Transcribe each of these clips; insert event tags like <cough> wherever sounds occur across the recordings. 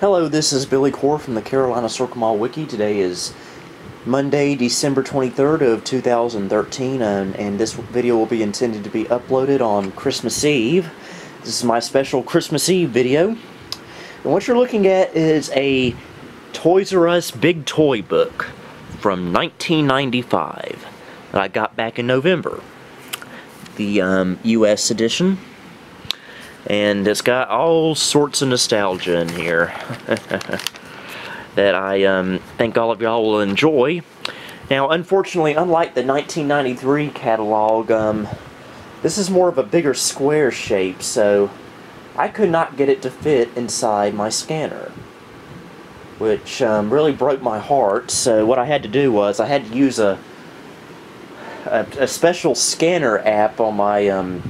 Hello, this is Billy Core from the Carolina Circle Mall Wiki. Today is Monday, December 23rd of 2013, and, and this video will be intended to be uploaded on Christmas Eve. This is my special Christmas Eve video. And what you're looking at is a Toys R Us Big Toy Book from 1995 that I got back in November. The um, US edition and it's got all sorts of nostalgia in here <laughs> that I um, think all of y'all will enjoy. Now, unfortunately, unlike the 1993 catalog, um, this is more of a bigger square shape, so I could not get it to fit inside my scanner, which um, really broke my heart. So what I had to do was I had to use a a, a special scanner app on my um,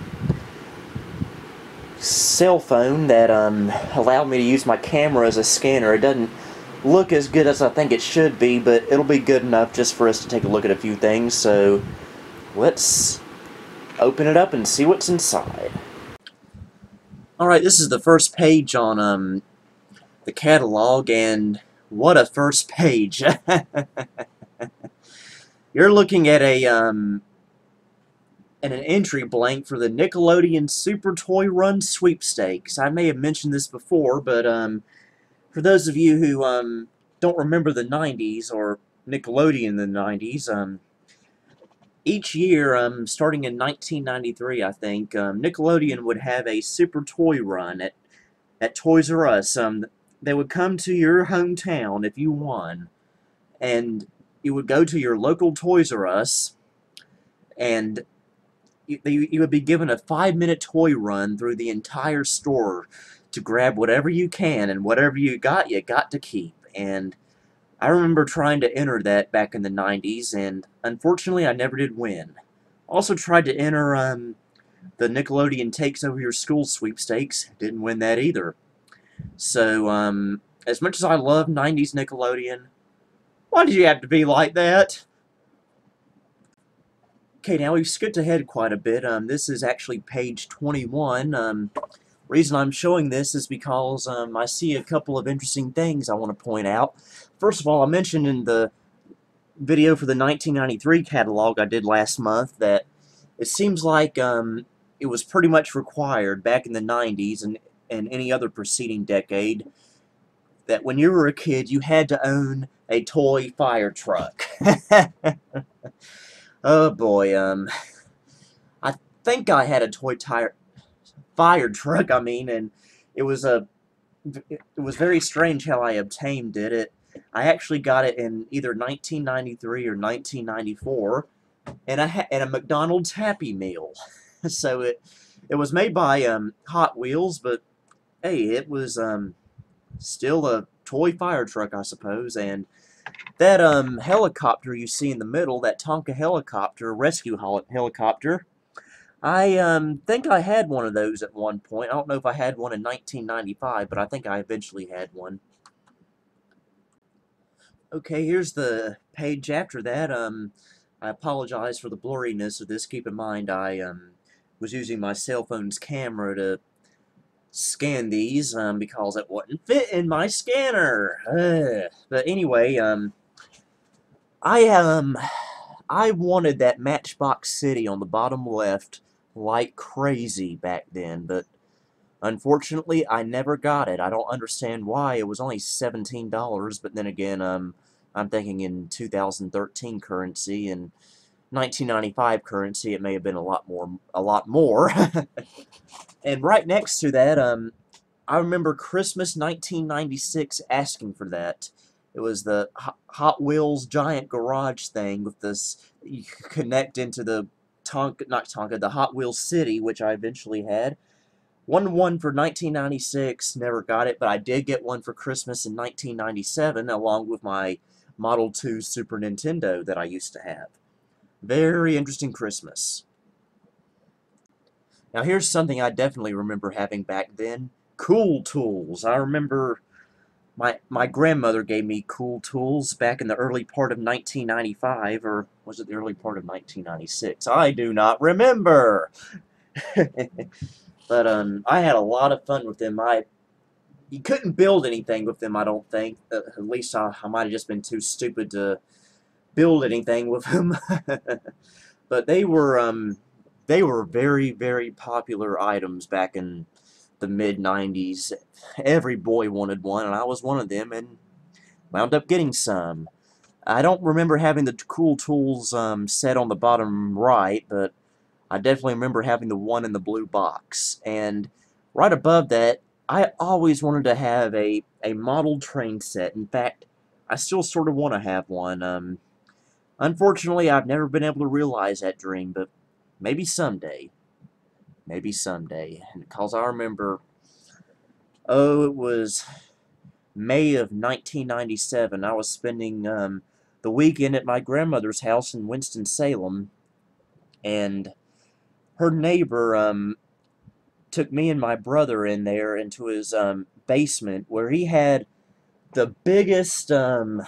cell phone that um, allowed me to use my camera as a scanner. It doesn't look as good as I think it should be, but it'll be good enough just for us to take a look at a few things. So let's open it up and see what's inside. Alright, this is the first page on um, the catalog, and what a first page. <laughs> You're looking at a um, and an entry blank for the Nickelodeon Super Toy Run Sweepstakes. I may have mentioned this before, but um, for those of you who um, don't remember the 90s or Nickelodeon in the 90s, um, each year, um, starting in 1993, I think, um, Nickelodeon would have a Super Toy Run at, at Toys R Us. Um, they would come to your hometown if you won, and you would go to your local Toys R Us, and you, you would be given a five minute toy run through the entire store to grab whatever you can and whatever you got you got to keep. And I remember trying to enter that back in the 90s and unfortunately I never did win. Also tried to enter um, the Nickelodeon takes over your school sweepstakes didn't win that either. So um, as much as I love 90s Nickelodeon why did you have to be like that Okay, now we've skipped ahead quite a bit. Um, this is actually page 21. Um, reason I'm showing this is because um, I see a couple of interesting things I want to point out. First of all, I mentioned in the video for the 1993 catalog I did last month that it seems like um, it was pretty much required back in the 90s and, and any other preceding decade that when you were a kid you had to own a toy fire truck. <laughs> Oh boy, um, I think I had a toy tire, fire truck, I mean, and it was a, it was very strange how I obtained it. It, I actually got it in either 1993 or 1994, and a, and a McDonald's Happy Meal. <laughs> so it, it was made by, um, Hot Wheels, but, hey, it was, um, still a toy fire truck, I suppose, and that um, helicopter you see in the middle, that Tonka helicopter, rescue hel helicopter, I um, think I had one of those at one point. I don't know if I had one in 1995, but I think I eventually had one. Okay, here's the page after that. Um, I apologize for the blurriness of this. Keep in mind I um, was using my cell phone's camera to scan these um, because it wouldn't fit in my scanner. Ugh. But anyway, um, I um, I wanted that Matchbox City on the bottom left like crazy back then, but unfortunately I never got it. I don't understand why. It was only $17, but then again, um, I'm thinking in 2013 currency and 1995 currency, it may have been a lot more, a lot more. <laughs> and right next to that, um, I remember Christmas 1996 asking for that. It was the Hot Wheels giant garage thing with this, you connect into the Tonka, not Tonka, the Hot Wheels City, which I eventually had. One one for 1996, never got it, but I did get one for Christmas in 1997, along with my Model 2 Super Nintendo that I used to have. Very interesting Christmas. Now here's something I definitely remember having back then. Cool tools. I remember my my grandmother gave me cool tools back in the early part of 1995, or was it the early part of 1996? I do not remember. <laughs> but um, I had a lot of fun with them. I you couldn't build anything with them, I don't think. Uh, at least I, I might have just been too stupid to build anything with them. <laughs> but they were um, they were very, very popular items back in the mid-90s. Every boy wanted one, and I was one of them, and wound up getting some. I don't remember having the cool tools um, set on the bottom right, but I definitely remember having the one in the blue box. And right above that, I always wanted to have a, a model train set. In fact, I still sort of want to have one. Um, unfortunately, I've never been able to realize that dream, but maybe someday. Maybe someday. Because I remember, oh, it was May of 1997. I was spending um, the weekend at my grandmother's house in Winston-Salem, and her neighbor um, took me and my brother in there into his um, basement where he had the biggest um,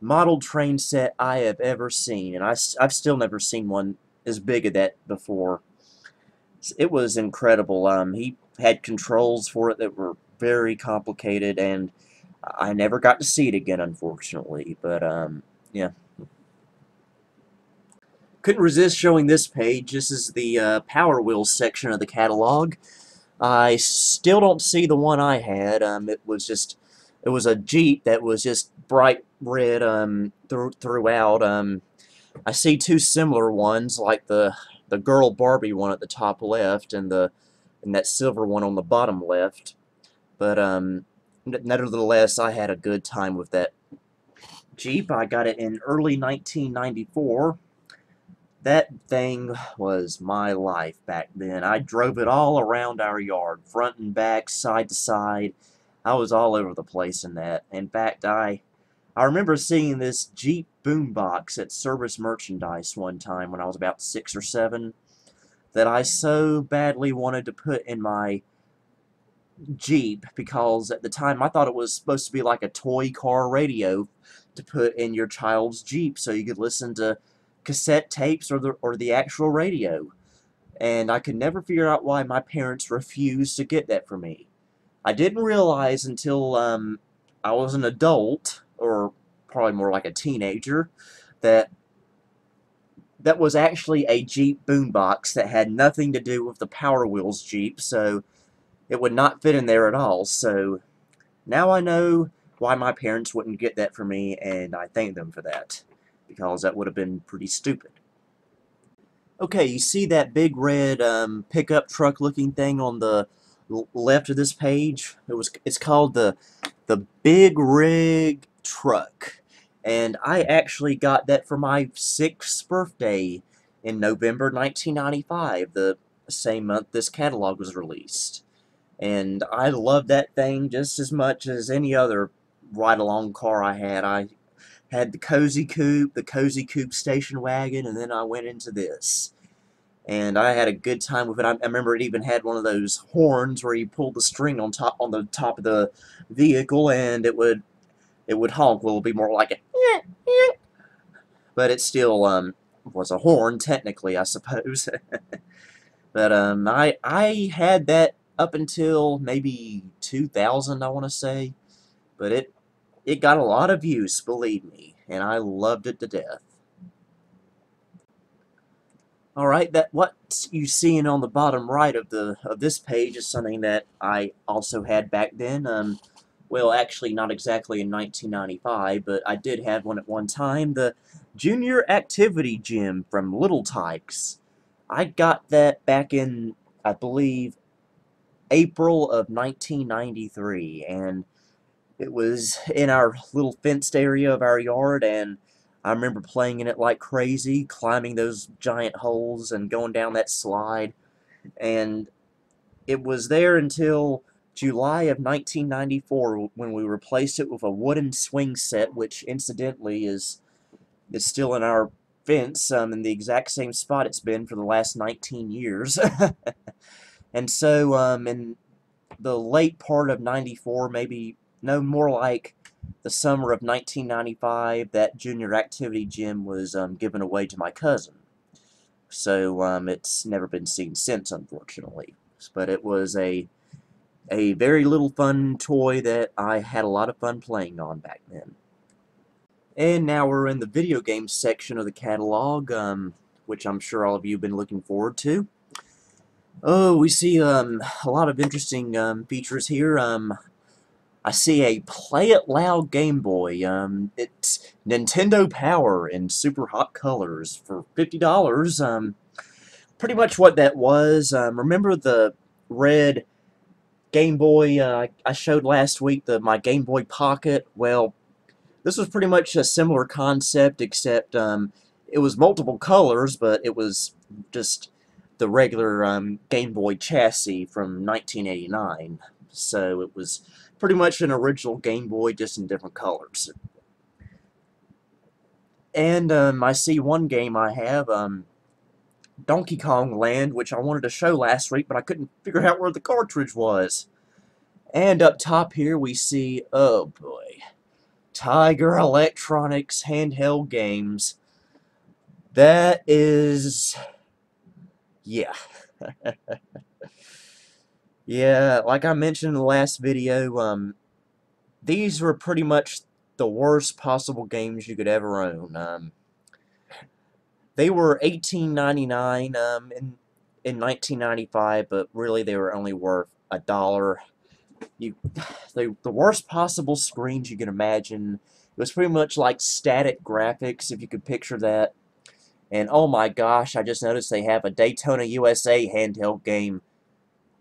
model train set I have ever seen, and I, I've still never seen one as big as that before. It was incredible. Um, he had controls for it that were very complicated, and I never got to see it again, unfortunately, but, um, yeah. Couldn't resist showing this page. This is the uh, Power Wheels section of the catalog. I still don't see the one I had. Um, it was just, it was a Jeep that was just bright red um, th throughout. Um, I see two similar ones, like the the girl Barbie one at the top left and the and that silver one on the bottom left. But um, nevertheless, I had a good time with that Jeep. I got it in early 1994. That thing was my life back then. I drove it all around our yard, front and back, side to side. I was all over the place in that. In fact, I I remember seeing this Jeep boombox at Service Merchandise one time when I was about six or seven that I so badly wanted to put in my Jeep because at the time I thought it was supposed to be like a toy car radio to put in your child's Jeep so you could listen to cassette tapes or the, or the actual radio. And I could never figure out why my parents refused to get that for me. I didn't realize until um, I was an adult, or probably more like a teenager, that that was actually a Jeep boombox that had nothing to do with the Power Wheels Jeep, so it would not fit in there at all. So now I know why my parents wouldn't get that for me, and I thank them for that, because that would have been pretty stupid. Okay, you see that big red um, pickup truck looking thing on the left of this page? It was. It's called the the Big Rig Truck, and I actually got that for my sixth birthday in November 1995, the same month this catalog was released. And I love that thing just as much as any other ride-along car I had. I had the Cozy Coupe, the Cozy Coupe station wagon, and then I went into this. And I had a good time with it. I, I remember it even had one of those horns where you pulled the string on top on the top of the vehicle, and it would it would honk. Well, it would be more like a but it still um was a horn technically, I suppose. <laughs> but um, I I had that up until maybe 2000, I want to say. But it it got a lot of use, believe me, and I loved it to death. Alright, that what you seeing on the bottom right of the of this page is something that I also had back then. Um, well, actually not exactly in 1995, but I did have one at one time. The Junior Activity Gym from Little Tikes. I got that back in, I believe, April of 1993, and it was in our little fenced area of our yard, and I remember playing in it like crazy, climbing those giant holes and going down that slide, and it was there until July of 1994 when we replaced it with a wooden swing set, which incidentally is is still in our fence um, in the exact same spot it's been for the last 19 years. <laughs> And so um, in the late part of 94, maybe, no, more like the summer of 1995, that junior activity gym was um, given away to my cousin. So um, it's never been seen since, unfortunately. But it was a a very little fun toy that I had a lot of fun playing on back then. And now we're in the video game section of the catalog, um, which I'm sure all of you have been looking forward to. Oh, we see um, a lot of interesting um, features here. Um, I see a Play It Loud Game Boy. Um, it's Nintendo Power in super hot colors for $50. Um, pretty much what that was. Remember the red Game Boy uh, I showed last week, the my Game Boy Pocket? Well, this was pretty much a similar concept, except um, it was multiple colors, but it was just the regular um, Game Boy chassis from 1989. So it was pretty much an original Game Boy, just in different colors. And um, I see one game I have, um, Donkey Kong Land, which I wanted to show last week, but I couldn't figure out where the cartridge was. And up top here we see, oh boy, Tiger Electronics handheld games. That is, yeah. <laughs> yeah, like I mentioned in the last video, um, these were pretty much the worst possible games you could ever own. Um, they were $18.99 um, in in 1995, but really they were only worth a dollar. You, <sighs> the the worst possible screens you can imagine. It was pretty much like static graphics, if you could picture that. And oh my gosh, I just noticed they have a Daytona USA handheld game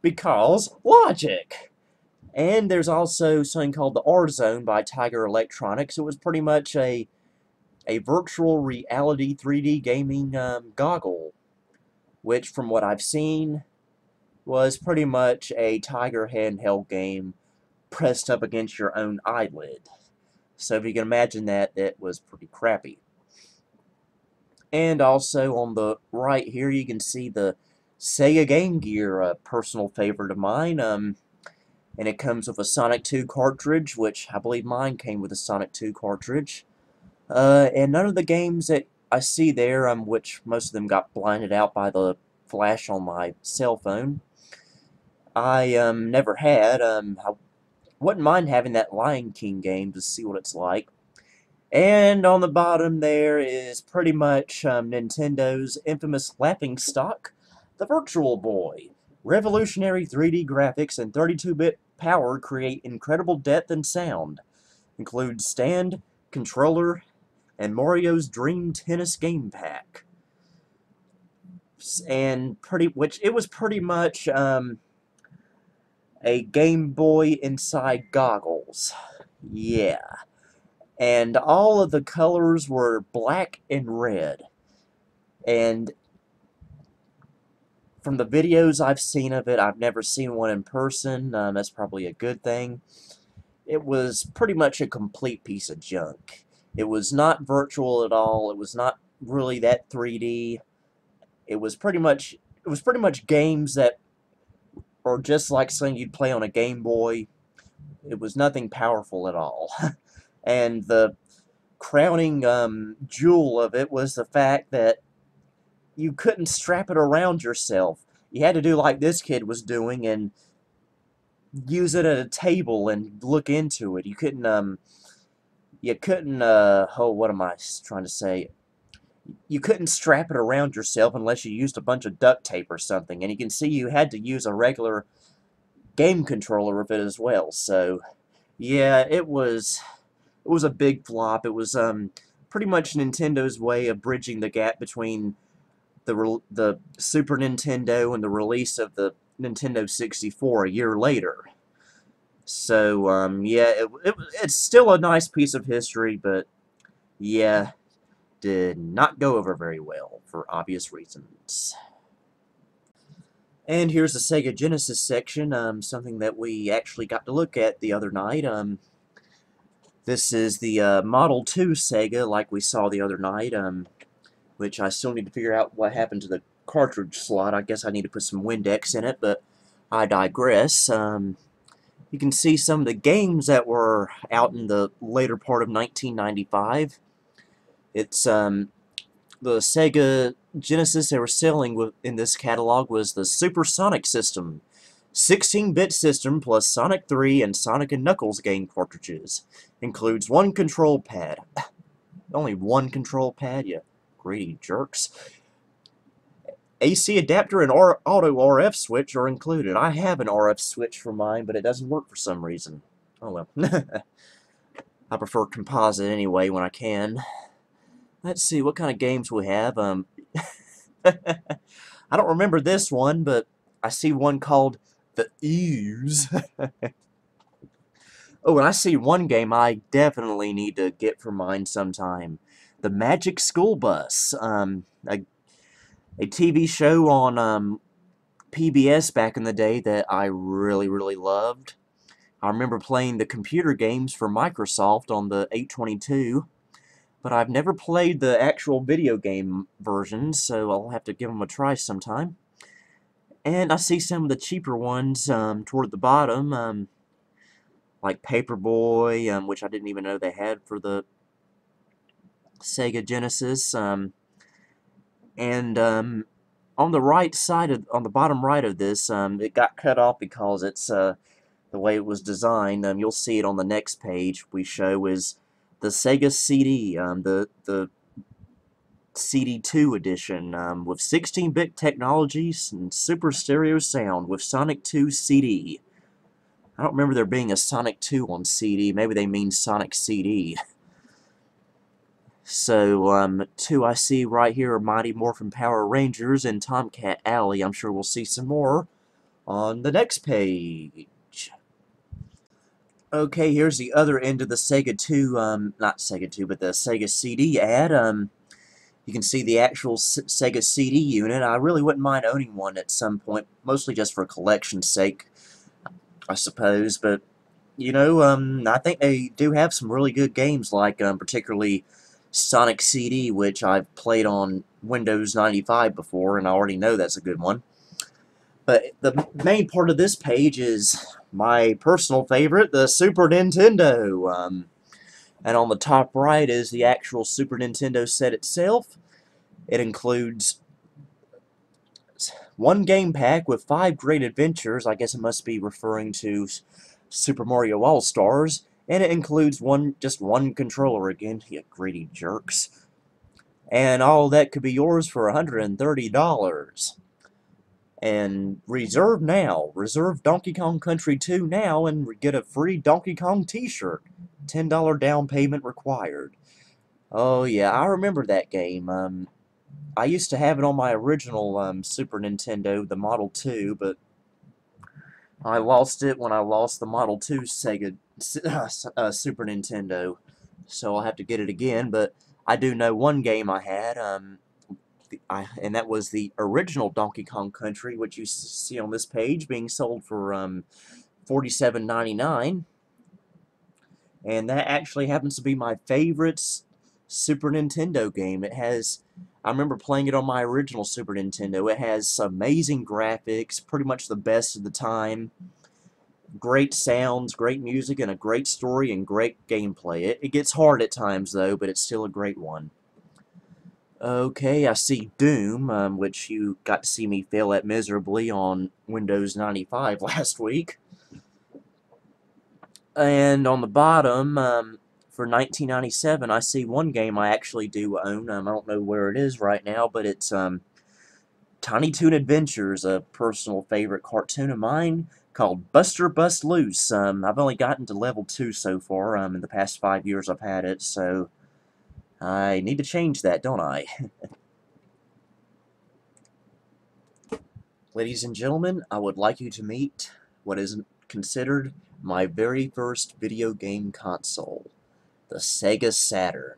because logic. And there's also something called the R-Zone by Tiger Electronics. It was pretty much a a virtual reality 3D gaming um, goggle, which from what I've seen was pretty much a Tiger handheld game pressed up against your own eyelid. So if you can imagine that, it was pretty crappy. And also on the right here, you can see the Sega Game Gear, a personal favorite of mine. Um, and it comes with a Sonic 2 cartridge, which I believe mine came with a Sonic 2 cartridge. Uh, and none of the games that I see there, um, which most of them got blinded out by the flash on my cell phone, I um, never had. Um, I wouldn't mind having that Lion King game to see what it's like. And on the bottom there is pretty much um, Nintendo's infamous laughing stock, the Virtual Boy. Revolutionary 3D graphics and 32-bit power create incredible depth and sound. Includes stand, controller, and Mario's Dream Tennis Game Pack. And pretty, which it was pretty much um, a Game Boy inside goggles. Yeah. And all of the colors were black and red. And from the videos I've seen of it, I've never seen one in person. Um, that's probably a good thing. It was pretty much a complete piece of junk. It was not virtual at all. It was not really that 3D. It was pretty much it was pretty much games that are just like something you'd play on a Game Boy. It was nothing powerful at all. <laughs> and the crowning um, jewel of it was the fact that you couldn't strap it around yourself. You had to do like this kid was doing and use it at a table and look into it. You couldn't um you couldn't, uh, oh, what am I trying to say? You couldn't strap it around yourself unless you used a bunch of duct tape or something. And you can see you had to use a regular game controller of it as well. So, yeah, it was, it was a big flop. It was, um, pretty much Nintendo's way of bridging the gap between the, the Super Nintendo and the release of the Nintendo 64 a year later. So, um, yeah, it, it, it's still a nice piece of history, but, yeah, did not go over very well, for obvious reasons. And here's the Sega Genesis section, um, something that we actually got to look at the other night. Um, this is the uh, Model 2 Sega, like we saw the other night, um, which I still need to figure out what happened to the cartridge slot. I guess I need to put some Windex in it, but I digress. Um, you can see some of the games that were out in the later part of 1995. It's um, the Sega Genesis they were selling in this catalog was the Supersonic system. 16-bit system plus Sonic 3 and Sonic & Knuckles game cartridges. Includes one control pad. <laughs> Only one control pad, you greedy jerks. AC adapter and R auto RF switch are included. I have an RF switch for mine, but it doesn't work for some reason. Oh well. <laughs> I prefer composite anyway when I can. Let's see what kind of games we have. Um, <laughs> I don't remember this one, but I see one called The Ooze. <laughs> oh, and I see one game I definitely need to get for mine sometime. The Magic School Bus. Um, a, a TV show on um, PBS back in the day that I really, really loved. I remember playing the computer games for Microsoft on the 822, but I've never played the actual video game versions, so I'll have to give them a try sometime. And I see some of the cheaper ones um, toward the bottom, um, like Paperboy, um, which I didn't even know they had for the Sega Genesis. Um, and um, on the right side of, on the bottom right of this, um, it got cut off because it's uh, the way it was designed. Um, you'll see it on the next page we show is the Sega CD, um, the the CD2 edition um, with 16-bit technologies and super stereo sound with Sonic 2 CD. I don't remember there being a Sonic 2 on CD. Maybe they mean Sonic CD. <laughs> So, um, two I see right here are Mighty Morphin Power Rangers and Tomcat Alley. I'm sure we'll see some more on the next page. Okay, here's the other end of the Sega 2, um, not Sega 2, but the Sega CD ad. Um, you can see the actual S Sega CD unit. I really wouldn't mind owning one at some point, mostly just for collection's sake, I suppose. But, you know, um, I think they do have some really good games, like um, particularly Sonic CD, which I've played on Windows 95 before, and I already know that's a good one. But the main part of this page is my personal favorite, the Super Nintendo. Um, and on the top right is the actual Super Nintendo set itself. It includes one game pack with five great adventures. I guess it must be referring to Super Mario All-Stars. And it includes one, just one controller again, you greedy jerks. And all that could be yours for $130 and reserve now. Reserve Donkey Kong Country 2 now and get a free Donkey Kong t-shirt. $10 down payment required. Oh yeah, I remember that game. Um, I used to have it on my original um, Super Nintendo, the Model 2, but I lost it when I lost the Model 2 Sega uh, Super Nintendo. So I'll have to get it again, but I do know one game I had. Um, I, and that was the original Donkey Kong Country, which you see on this page, being sold for um, $47.99. And that actually happens to be my favorite Super Nintendo game. It has, I remember playing it on my original Super Nintendo. It has amazing graphics, pretty much the best of the time. Great sounds, great music, and a great story and great gameplay. It, it gets hard at times, though, but it's still a great one. Okay, I see Doom, um, which you got to see me fail at miserably on Windows 95 <laughs> last week. And on the bottom, um, for 1997, I see one game I actually do own. Um, I don't know where it is right now, but it's um, Tiny Toon Adventures, a personal favorite cartoon of mine called Buster Bust Loose. Um, I've only gotten to level 2 so far um, in the past five years I've had it, so... I need to change that, don't I? <laughs> Ladies and gentlemen, I would like you to meet what is considered my very first video game console, the Sega Saturn,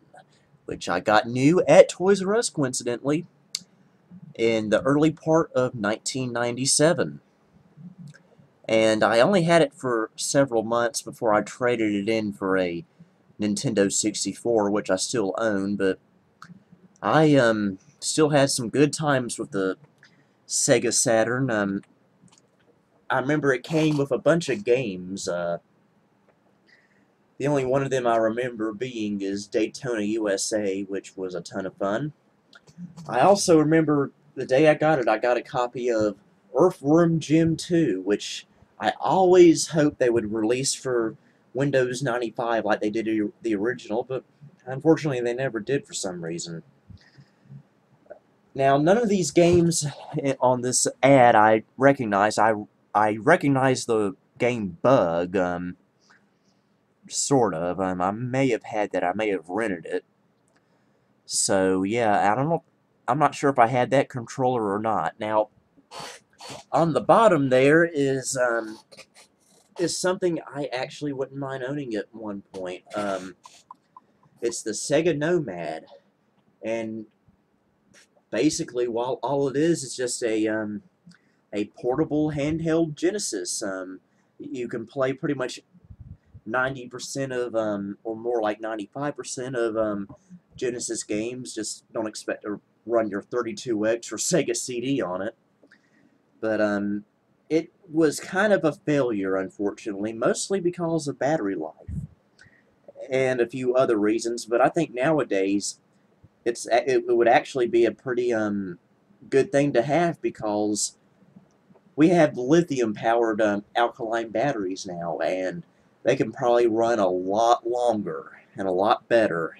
which I got new at Toys R Us, coincidentally, in the early part of 1997. And I only had it for several months before I traded it in for a Nintendo 64, which I still own, but I um still had some good times with the Sega Saturn. Um, I remember it came with a bunch of games. Uh, the only one of them I remember being is Daytona USA, which was a ton of fun. I also remember the day I got it, I got a copy of Earthworm Jim 2, which I always hoped they would release for Windows 95 like they did the original, but unfortunately they never did for some reason. Now, none of these games on this ad I recognize. I I recognize the game Bug, um, sort of. Um, I may have had that. I may have rented it. So yeah, I don't know. I'm not sure if I had that controller or not. Now, on the bottom there is um, is something I actually wouldn't mind owning at one point. Um, it's the Sega Nomad, and basically, while all it is is just a um, a portable handheld Genesis. Um, you can play pretty much 90% of, um, or more like 95% of um, Genesis games. Just don't expect to run your 32X or <laughs> Sega CD on it. But um, it was kind of a failure, unfortunately, mostly because of battery life and a few other reasons. But I think nowadays it's it would actually be a pretty um, good thing to have because we have lithium-powered um, alkaline batteries now, and they can probably run a lot longer and a lot better.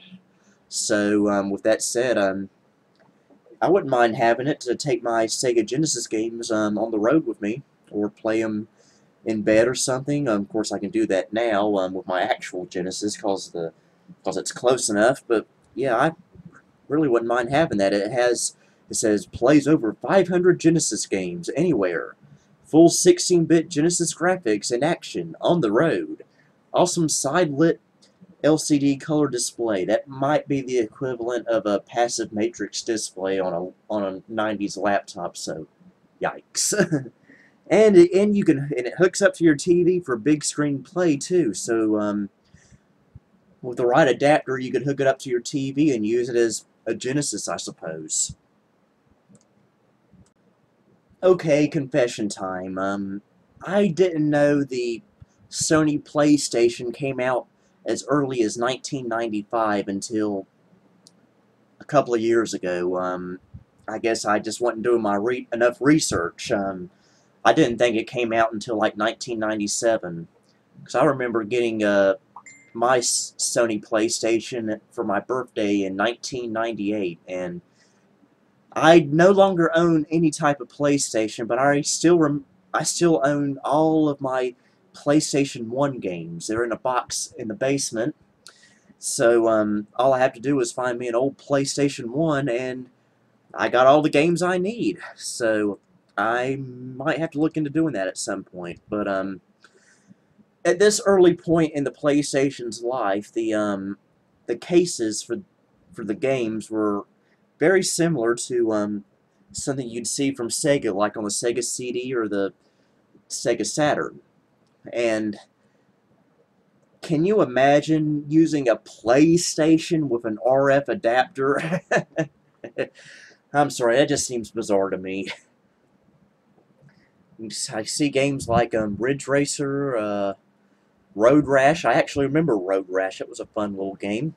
So um, with that said, um, I wouldn't mind having it to take my Sega Genesis games um, on the road with me or play them in bed or something. Um, of course, I can do that now um, with my actual Genesis because the because it's close enough. But yeah, I really wouldn't mind having that. It has it says plays over 500 Genesis games anywhere. Full 16-bit Genesis graphics in action on the road. Awesome side-lit LCD color display. That might be the equivalent of a passive matrix display on a on a 90s laptop. So, yikes. <laughs> and and you can and it hooks up to your TV for big screen play too. So um, with the right adapter, you can hook it up to your TV and use it as a Genesis, I suppose. Okay, confession time. Um, I didn't know the Sony PlayStation came out as early as 1995 until a couple of years ago. Um, I guess I just wasn't doing my re enough research. Um, I didn't think it came out until like 1997. Because I remember getting uh, my Sony PlayStation for my birthday in 1998. And I no longer own any type of PlayStation, but I still I still own all of my PlayStation 1 games. They're in a box in the basement. So um, all I have to do is find me an old PlayStation 1 and I got all the games I need. So I might have to look into doing that at some point. But um, at this early point in the PlayStation's life, the um, the cases for for the games were very similar to um, something you'd see from Sega, like on the Sega CD or the Sega Saturn. And can you imagine using a PlayStation with an RF adapter? <laughs> I'm sorry, that just seems bizarre to me. I see games like um, Ridge Racer, uh, Road Rash. I actually remember Road Rash. It was a fun little game.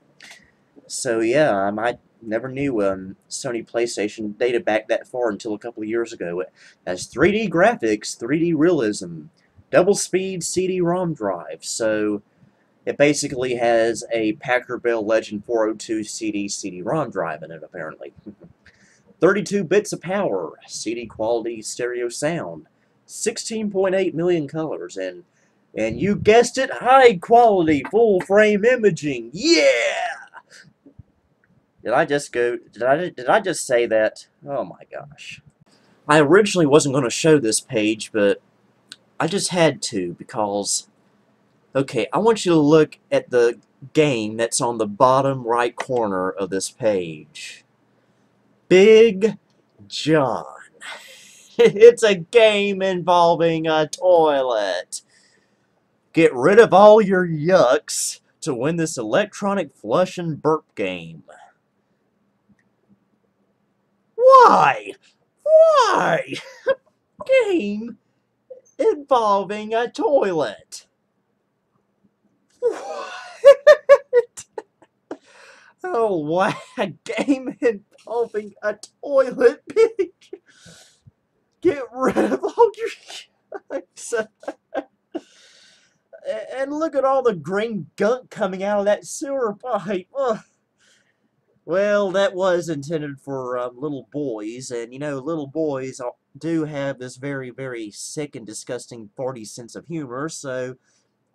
So yeah, I might never knew um, Sony PlayStation dated back that far until a couple of years ago. It has 3D graphics, 3D realism, double speed CD-ROM drive. So it basically has a Packard Bell Legend 402 CD CD-ROM drive in it apparently. <laughs> 32 bits of power, CD quality stereo sound, 16.8 million colors, and and you guessed it, high quality full frame imaging. Yeah! Did I just go, did I, did I just say that? Oh my gosh. I originally wasn't going to show this page, but I just had to because, okay, I want you to look at the game that's on the bottom right corner of this page. Big John. <laughs> it's a game involving a toilet. Get rid of all your yucks to win this electronic flush and burp game. Why? Why? <laughs> game involving a toilet. What? <laughs> oh, what? A game involving a toilet, bitch. Get rid of all your <laughs> and look at all the green gunk coming out of that sewer pipe. Ugh. Well, that was intended for um, little boys, and you know, little boys do have this very, very sick and disgusting 40 sense of humor, so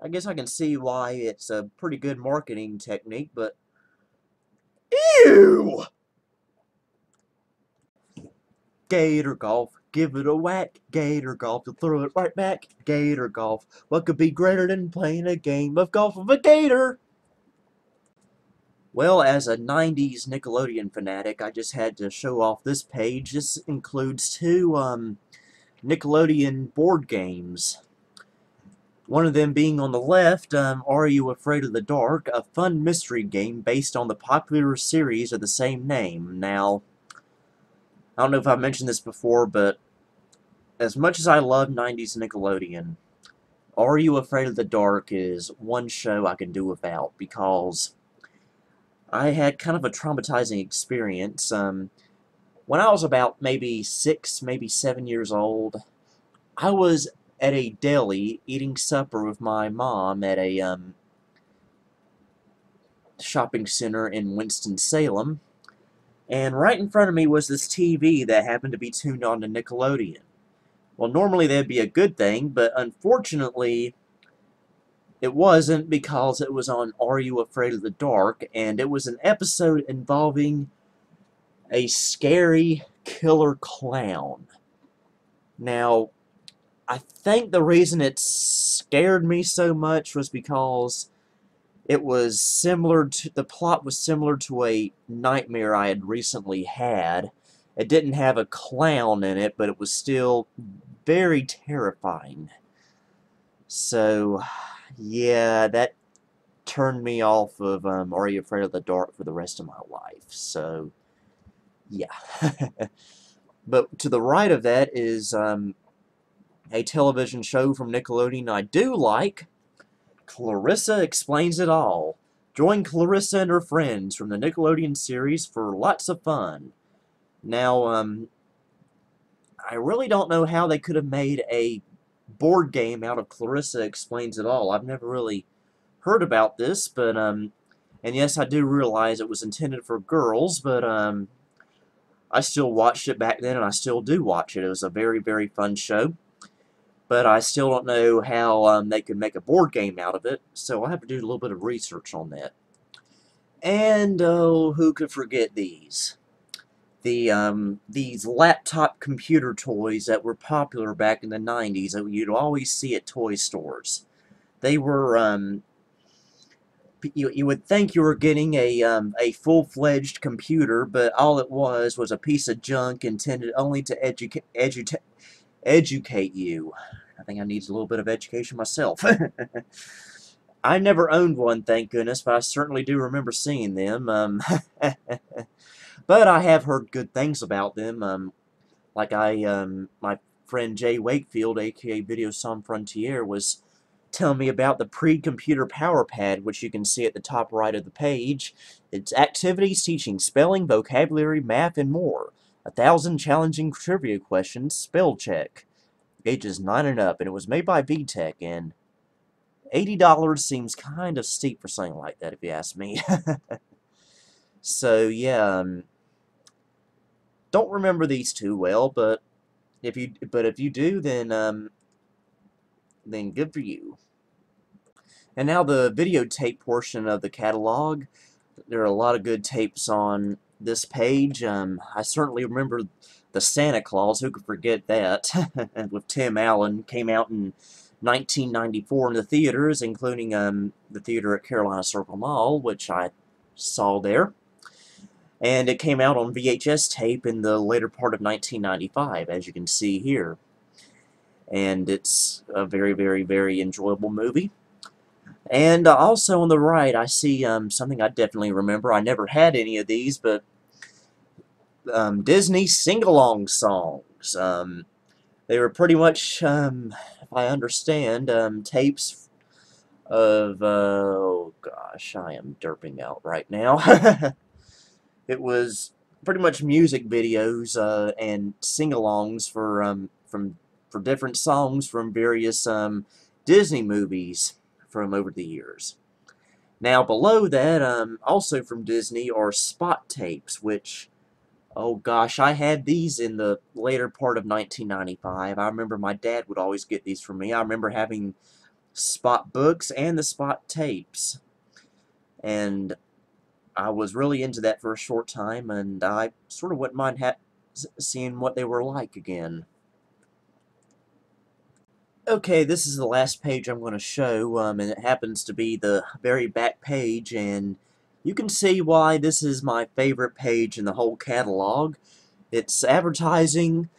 I guess I can see why it's a pretty good marketing technique, but ew! Gator golf, give it a whack. Gator golf, you'll throw it right back. Gator golf, what could be greater than playing a game of golf with a gator? Well, as a 90s Nickelodeon fanatic, I just had to show off this page. This includes two um, Nickelodeon board games. One of them being on the left, um, Are You Afraid of the Dark? A fun mystery game based on the popular series of the same name. Now, I don't know if I've mentioned this before, but as much as I love 90s Nickelodeon, Are You Afraid of the Dark is one show I can do without because I had kind of a traumatizing experience. Um, when I was about maybe six, maybe seven years old, I was at a deli eating supper with my mom at a um, shopping center in Winston-Salem, and right in front of me was this TV that happened to be tuned on to Nickelodeon. Well, normally that'd be a good thing, but unfortunately, it wasn't because it was on Are You Afraid of the Dark, and it was an episode involving a scary killer clown. Now, I think the reason it scared me so much was because it was similar to, the plot was similar to a nightmare I had recently had. It didn't have a clown in it, but it was still very terrifying. So, yeah, that turned me off of um, Are You Afraid of the Dark for the rest of my life. So, yeah. <laughs> but to the right of that is um, a television show from Nickelodeon I do like. Clarissa Explains It All. Join Clarissa and her friends from the Nickelodeon series for lots of fun. Now, um, I really don't know how they could have made a board game out of Clarissa Explains It All. I've never really heard about this, but, um, and yes, I do realize it was intended for girls, but, um, I still watched it back then, and I still do watch it. It was a very, very fun show, but I still don't know how um, they could make a board game out of it, so I have to do a little bit of research on that. And, oh, who could forget these? The um, these laptop computer toys that were popular back in the 90s that you'd always see at toy stores. They were um, you, you would think you were getting a um, a full-fledged computer, but all it was was a piece of junk intended only to educate edu educate you. I think I need a little bit of education myself. <laughs> I never owned one, thank goodness, but I certainly do remember seeing them. Um, <laughs> But I have heard good things about them. Um, like I, um, my friend Jay Wakefield, aka Video Som Frontier, was telling me about the pre-computer power pad, which you can see at the top right of the page. It's activities teaching spelling, vocabulary, math, and more. A thousand challenging trivia questions, spell check. Ages 9 and up, and it was made by VTech, and $80 seems kind of steep for something like that, if you ask me. <laughs> so, yeah, um, don't remember these too well, but if you but if you do, then um, then good for you. And now the videotape portion of the catalog. There are a lot of good tapes on this page. Um, I certainly remember the Santa Clause. Who could forget that? <laughs> With Tim Allen came out in 1994 in the theaters, including um, the theater at Carolina Circle Mall, which I saw there and it came out on VHS tape in the later part of 1995, as you can see here. And it's a very, very, very enjoyable movie. And uh, also on the right, I see um, something I definitely remember. I never had any of these, but um, Disney sing-along songs. Um, they were pretty much, um, if I understand, um, tapes of, uh, oh gosh, I am derping out right now. <laughs> It was pretty much music videos uh, and sing-alongs for um, from for different songs from various um, Disney movies from over the years. Now below that, um, also from Disney, are spot tapes, which, oh gosh, I had these in the later part of 1995. I remember my dad would always get these for me. I remember having spot books and the spot tapes. And I was really into that for a short time, and I sort of wouldn't mind seeing what they were like again. Okay, this is the last page I'm going to show, um, and it happens to be the very back page, and you can see why this is my favorite page in the whole catalog. It's advertising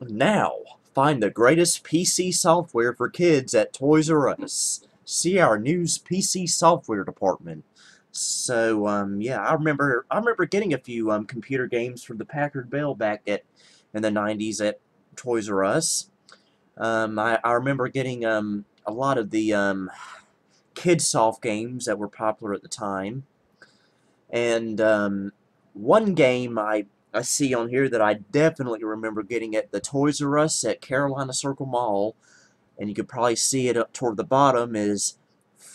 now. Find the greatest PC software for kids at Toys R Us. See our news PC software department. So um, yeah, I remember I remember getting a few um, computer games from the Packard Bell back at in the 90s at Toys R Us. Um, I, I remember getting um, a lot of the um, kids soft games that were popular at the time. And um, one game I, I see on here that I definitely remember getting at the Toys R Us at Carolina Circle Mall, and you could probably see it up toward the bottom, is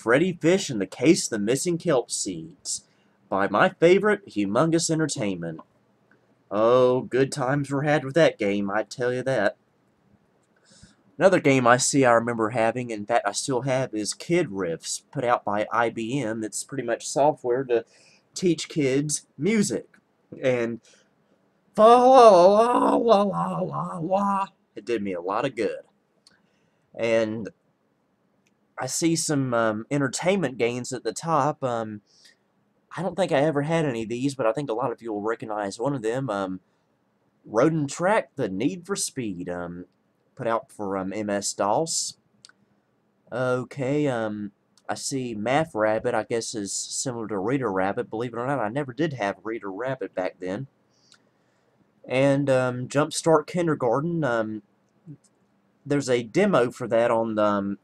Freddy Fish and the Case of the Missing Kelp Seeds by my favorite, Humongous Entertainment. Oh, good times were had with that game, I tell you that. Another game I see I remember having, in fact I still have, is KidRiffs, put out by IBM. It's pretty much software to teach kids music. And it did me a lot of good. And I see some um, entertainment gains at the top. Um, I don't think I ever had any of these, but I think a lot of you will recognize one of them. Um, Road and Track, The Need for Speed, um, put out for um, MS-DOS. Okay, um, I see Math Rabbit, I guess is similar to Reader Rabbit. Believe it or not, I never did have Reader Rabbit back then. And um, Jumpstart Kindergarten, um, there's a demo for that on the, um,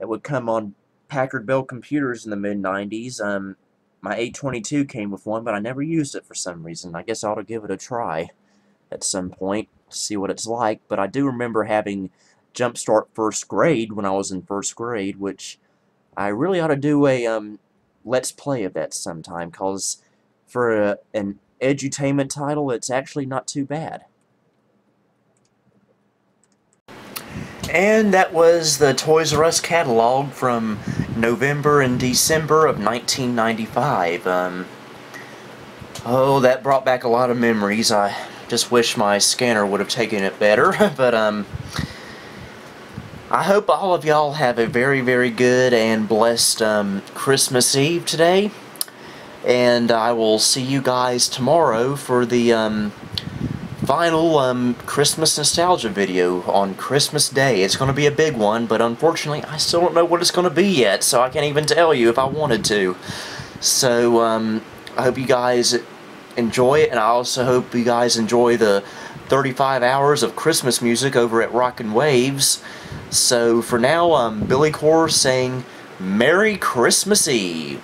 that would come on Packard Bell computers in the mid-90s. Um, my 822 came with one, but I never used it for some reason. I guess I ought to give it a try at some point to see what it's like. But I do remember having Jumpstart First Grade when I was in first grade, which I really ought to do a um, Let's Play of that sometime, because for a, an edutainment title, it's actually not too bad. And that was the Toys R Us catalog from November and December of 1995. Um, oh, that brought back a lot of memories. I just wish my scanner would have taken it better. <laughs> but um, I hope all of y'all have a very, very good and blessed um, Christmas Eve today. And I will see you guys tomorrow for the um, final um, Christmas nostalgia video on Christmas Day. It's going to be a big one, but unfortunately I still don't know what it's going to be yet, so I can't even tell you if I wanted to. So um, I hope you guys enjoy it, and I also hope you guys enjoy the 35 hours of Christmas music over at Rockin' Waves. So for now, um, Billy Core saying Merry Christmas Eve.